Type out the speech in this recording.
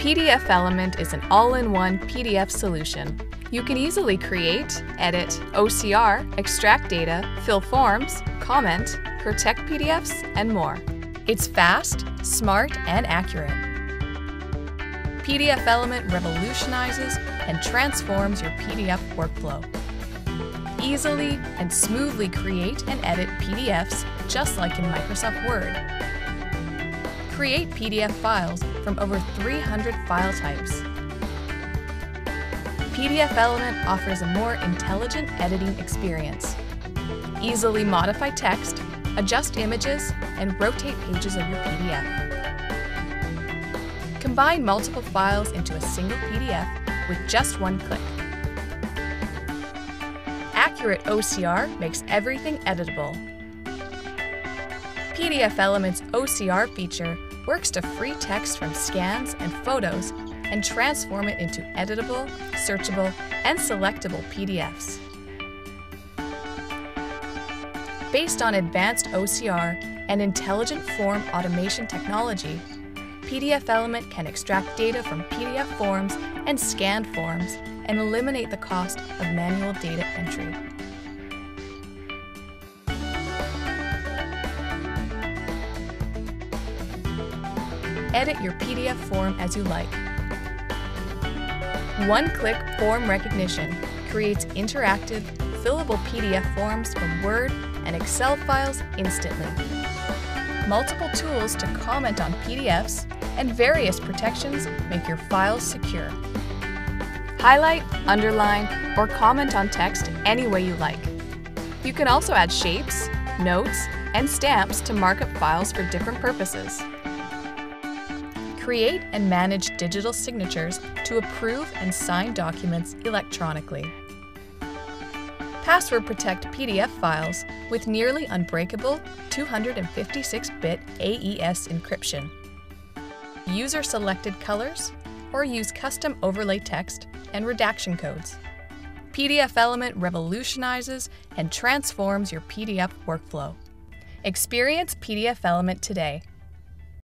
PDFelement is an all-in-one PDF solution. You can easily create, edit, OCR, extract data, fill forms, comment, protect PDFs, and more. It's fast, smart, and accurate. PDFelement revolutionizes and transforms your PDF workflow. Easily and smoothly create and edit PDFs just like in Microsoft Word. Create PDF files from over 300 file types. PDFelement offers a more intelligent editing experience. Easily modify text, adjust images, and rotate pages of your PDF. Combine multiple files into a single PDF with just one click. Accurate OCR makes everything editable. PDFelement's OCR feature works to free text from scans and photos and transform it into editable, searchable, and selectable PDFs. Based on advanced OCR and intelligent form automation technology, PDFelement can extract data from PDF forms and scanned forms and eliminate the cost of manual data entry. Edit your PDF form as you like. One-click form recognition creates interactive, fillable PDF forms from Word and Excel files instantly. Multiple tools to comment on PDFs and various protections make your files secure. Highlight, underline, or comment on text any way you like. You can also add shapes, notes, and stamps to markup files for different purposes. Create and manage digital signatures to approve and sign documents electronically. Password protect PDF files with nearly unbreakable 256-bit AES encryption user selected colors, or use custom overlay text and redaction codes. PDFelement revolutionizes and transforms your PDF workflow. Experience PDFelement today